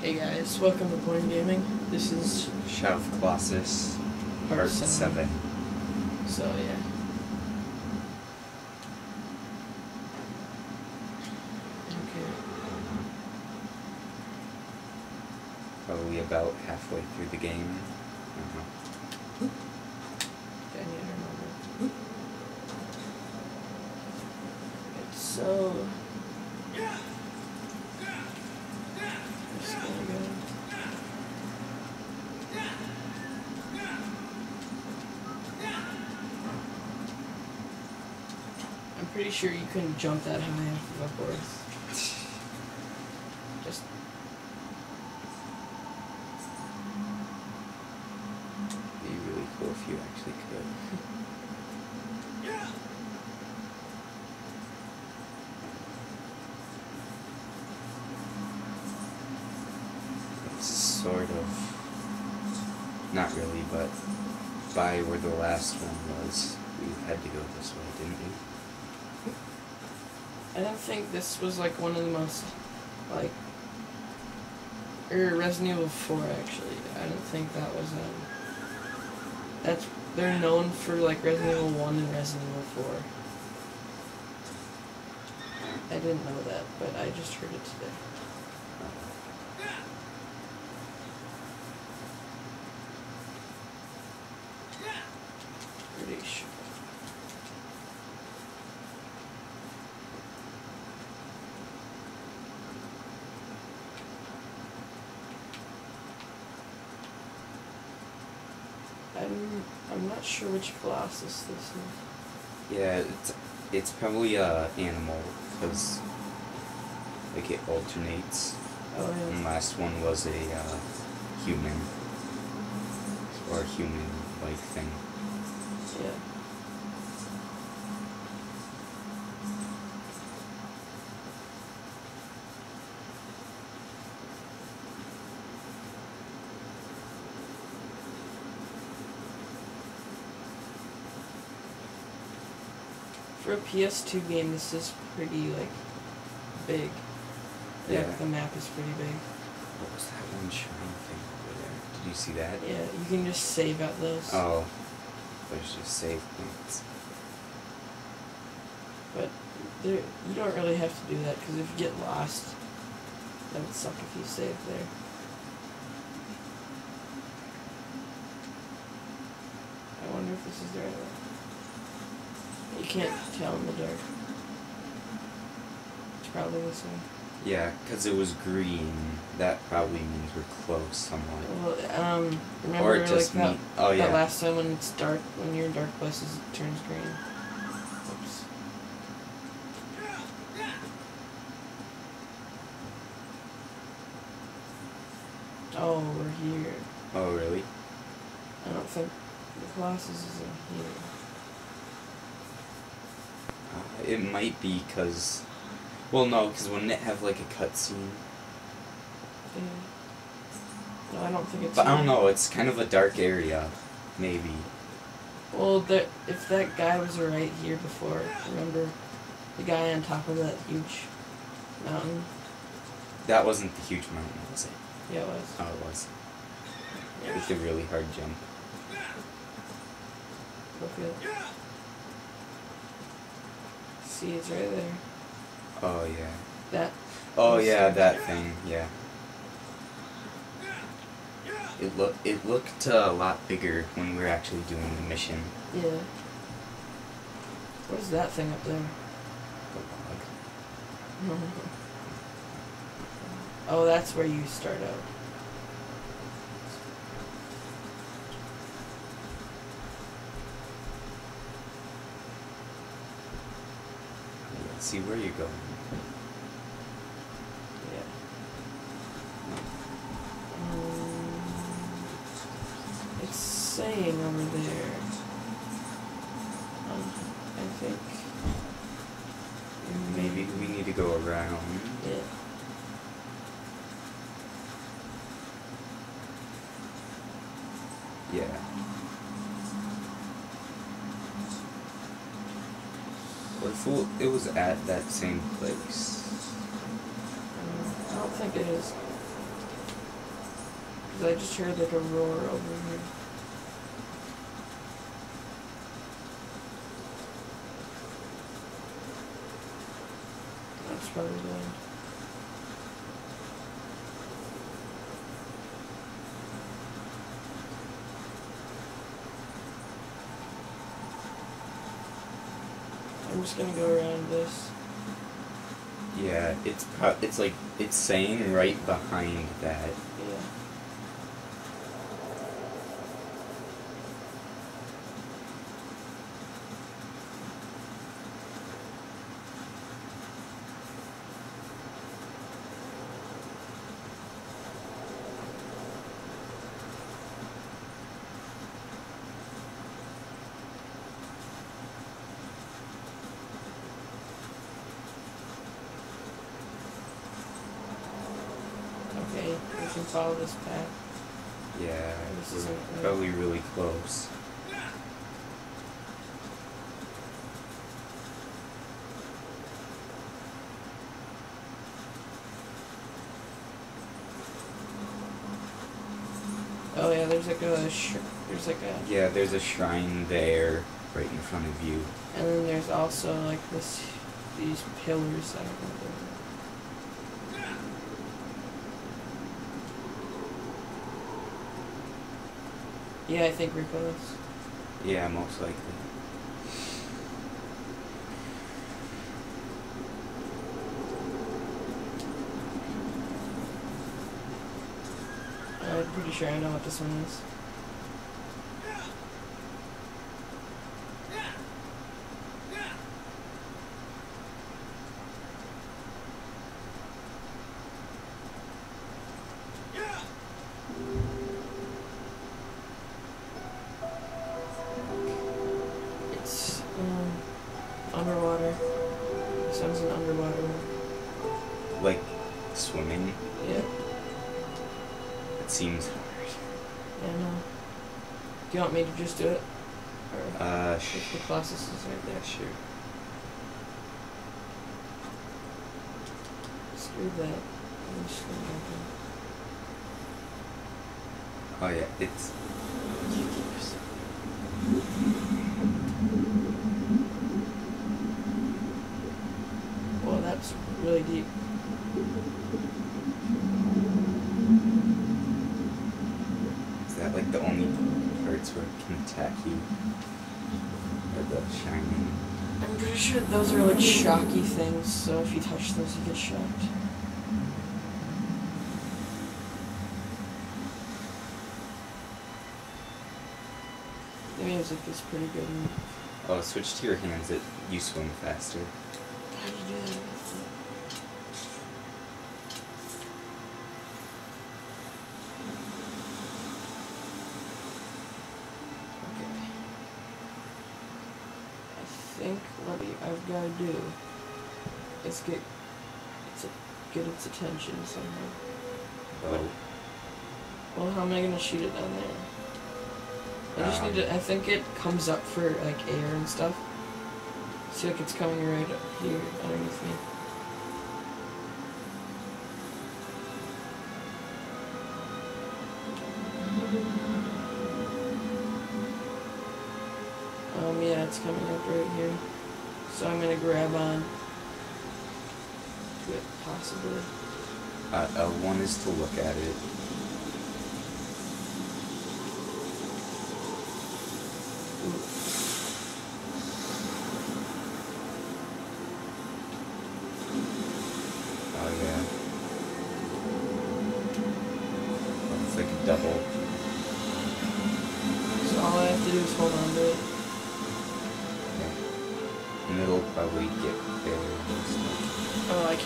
Hey guys, welcome to Point Gaming. This is Shadow of Colossus, part Part seven. 7. So yeah. Okay. Probably about halfway through the game. Uh-huh. I need to remember. Okay, so. Just gonna go. I'm pretty sure you couldn't jump that high off of a horse. Just Be really cool if you actually could. It's sort of. Not really, but by where the last one was, we had to go this way, didn't we? I don't think this was like one of the most like or Resident Evil Four actually. I don't think that was um that's they're known for like Resident Evil One and Resident Evil Four. I didn't know that, but I just heard it today. Pretty sure. I'm I'm not sure which Colossus this is. Yeah, it's it's probably a animal because like it alternates. Oh And yeah. Uh, last one was a uh, human mm-hmm. or a human like thing. Yeah. For a PS2 game, this is pretty like big. Yeah, the map is pretty big. What was that one shiny thing over there? Did you see that? Yeah, you can just save at those. Oh, there's just save points. But there, you don't really have to do that because if you get lost, that would suck if you save there. I wonder if this is the right way. You can't tell in the dark. It's probably this Yeah, because it was green. That probably means we're close somewhat. Well, um, remember or it just like that, mean- oh that yeah. last time when it's dark, when you're in dark places, it turns green. Oops. Oh, we're here. Oh really? I don't think the Colossus is in here. It might be because, well no, 'cause wouldn't it have like a cutscene? Yeah. No, I don't think it's. But I don't know. It's kind of a dark area, maybe. Well, the, if that guy was right here before, remember the guy on top of that huge mountain? That wasn't the huge mountain, was it? Yeah, it was. Oh, it was. With the really hard jump. Look at. See, it's right there. Oh yeah. That. Oh yeah, that thing. Yeah. It look it looked uh, a lot bigger when we were actually doing the mission. Yeah. What is that thing up there? The log. oh, that's where you start out. See where you're going. Yeah. Um, it's saying over there. Um, I think. Maybe we need to go around. Yeah. Yeah. If it was at that same place? I don't think it is. Cause I just heard like a roar over here. That's probably the I'm just gonna go around this. Yeah, it's it's like it's saying right behind that. Yeah. Okay, we can follow this path. Yeah, This isn't probably really close. Oh yeah, there's like a there's like a Yeah, there's a shrine there, right in front of you. and then there's also like this these pillars. I don't know. Yeah, I think close. Yeah, most likely. I'm pretty sure I know what this one is. Um, underwater. One's an underwater one. Like swimming, Yeah, it seems hard. yeah, no. Do you want me to just do it? Or Uh, sh- the Colossus is right there. sure. Screw that. I'm just gonna in. Oh yeah, it's. Well, that's really deep. Is that like the only parts where it can attack you? Or the shining? I'm pretty sure those are like shocky things, so if you touch those, you get shocked. The music is pretty good. Oh, switch to your hands. It you swim faster. How do you do that? Okay. I think what I've got to do is get it's a, get its attention somehow. Oh, Well, how am I gonna shoot it down there? I just Um. need to. I think it comes up for like air and stuff. See, like it's coming right up here underneath me. Um, yeah, it's coming up right here. So I'm gonna grab on to it, possibly. uh, uh, one is to look at it.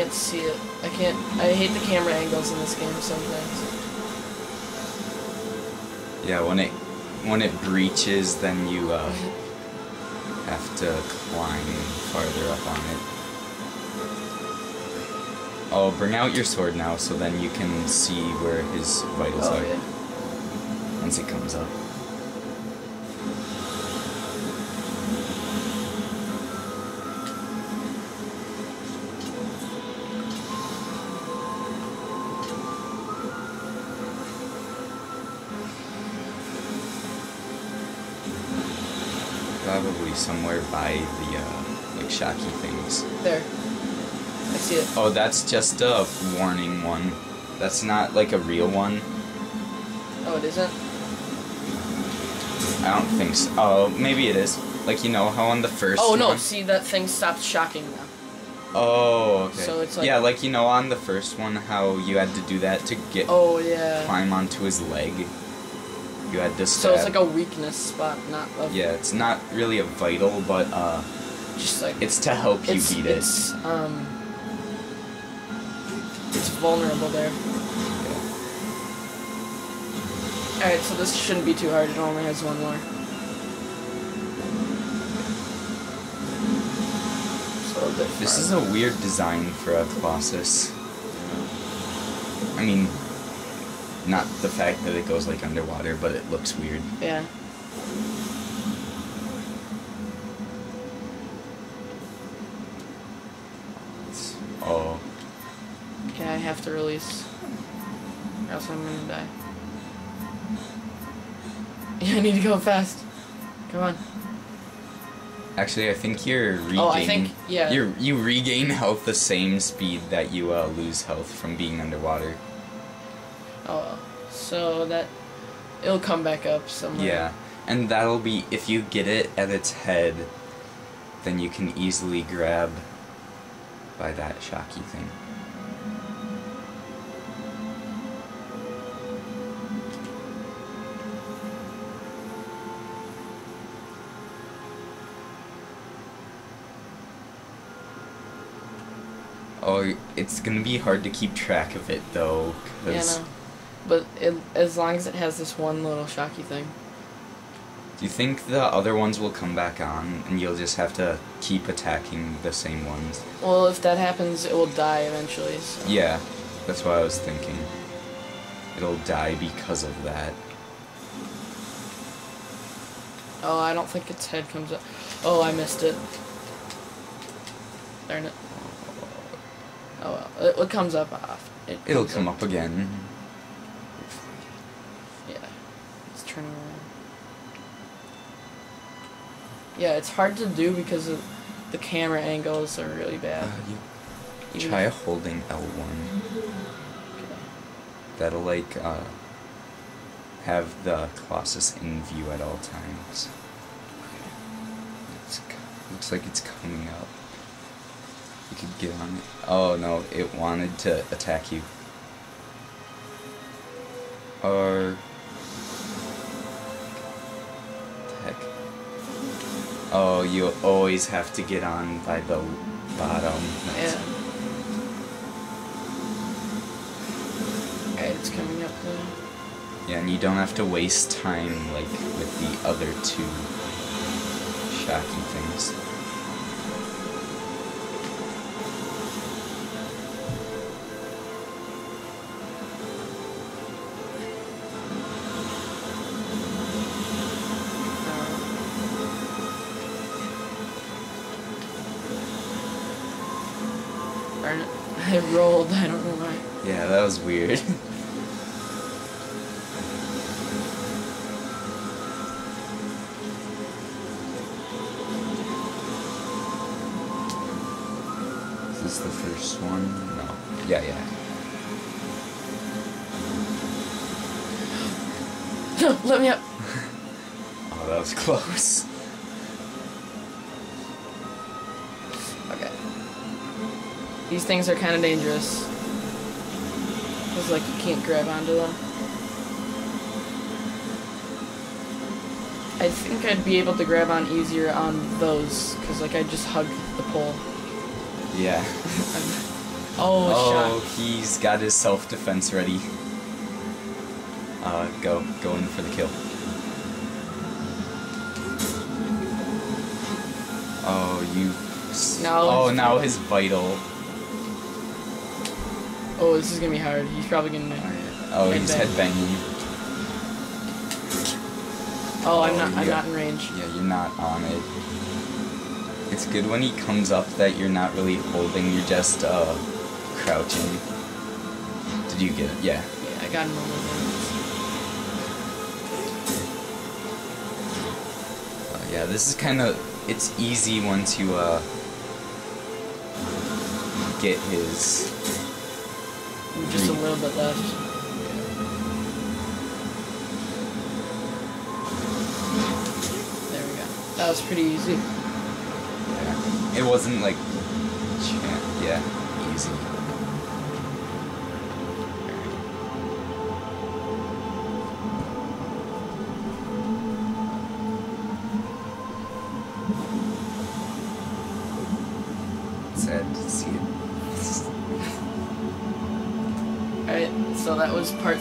Can't see it. I can't. I hate the camera angles in this game sometimes. Yeah, when it when it breaches, then you uh, have to climb farther up on it. Oh, bring out your sword now, so then you can see where his vitals Oh are yeah. once it comes up. Somewhere by the uh, like shocky things. There. I see it. Oh, that's just a warning one. That's not like a real one. Oh, it isn't? I don't think so. Oh, maybe it is. Like you know how on the first. Oh, no. one- See, that thing stopped shocking now. Oh, okay. So it's like- yeah, like you know on the first one how you had to do that to get Oh, yeah. climb onto his leg. You had to. So it's like a weakness spot, not a. Yeah, it's not really a vital, but uh, Just like. it's to help you beat it. it's, um. It's vulnerable there. Yeah. Alright, so this shouldn't be too hard. It only has one more. So This is a weird design for a Colossus. I mean, not the fact that it goes like underwater, but it looks weird. Yeah. It's, oh, Okay, I have to release. Or else I'm gonna die. Yeah, I need to go fast. Come on. actually, I think you're regaining. Oh, I think- yeah. You you regain health the same speed that you uh, lose health from being underwater. Oh, so that it'll come back up somewhere. Yeah, and that'll be if you get it at its head, then you can easily grab by that shocky thing. Oh, it's gonna be hard to keep track of it though, Yeah, because no. But it, as long as it has this one little shocky thing. Do you think the other ones will come back on and you'll just have to keep attacking the same ones? Well, if that happens, it will die eventually. So. Yeah, that's what I was thinking. It'll die because of that. Oh, I don't think its head comes up. Oh, I missed it. Darn it. Oh well, it, it comes up off. It It'll comes come up again. Yeah, it's turning around. Yeah, it's hard to do because of the camera angles are really Uh, bad. you Even- try holding L1. That'll like uh, have the Colossus in view at all times. It's, looks like it's coming up. You could get on it. Oh no, it wanted to attack you. Or Oh, you always have to get on by the bottom. That's- Yeah. Alright, it's coming up though. Yeah, and you don't have to waste time like with the other two shocky things. Yeah, that was weird. Is this the first one? No. Yeah, yeah. No, let me up. Oh, that was close. Okay. These things are kind of dangerous. Because, like, you can't grab onto them. I think I'd be able to grab on easier on those. Because, like, I just hug the pole. Yeah. oh, Oh, shot. he's got his self-defense ready. Uh, go, go in for the kill. Oh, you. Now oh, now his vital. Oh, this is gonna be hard. He's probably gonna. Oh, he's Headbang. headbanging. Oh, I'm Oh, not. I'm not in range. Yeah, you're not on it. It's good when he comes up that you're not really holding, you're just, uh, crouching. Did you get it? Yeah. Yeah, I got him over there. Uh, Yeah, this is kind of it's easy once you uh get his Just a little bit left. There we go. That was pretty easy. Yeah. It wasn't like yeah, easy.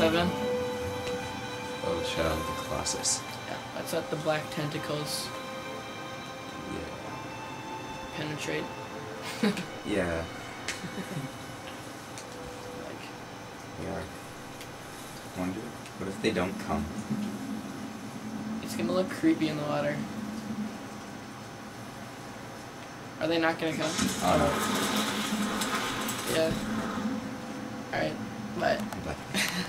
seven. Oh, the Shadow of the Colossus. Yeah, that's at the black tentacles. Yeah. Penetrate. yeah. like. Yeah. Wonder. What if they don't come? It's gonna look creepy in the water. Are they not gonna come? Oh no. Yeah. Alright. Bye. Bye.